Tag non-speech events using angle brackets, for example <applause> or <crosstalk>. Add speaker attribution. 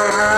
Speaker 1: Uh-huh. <laughs>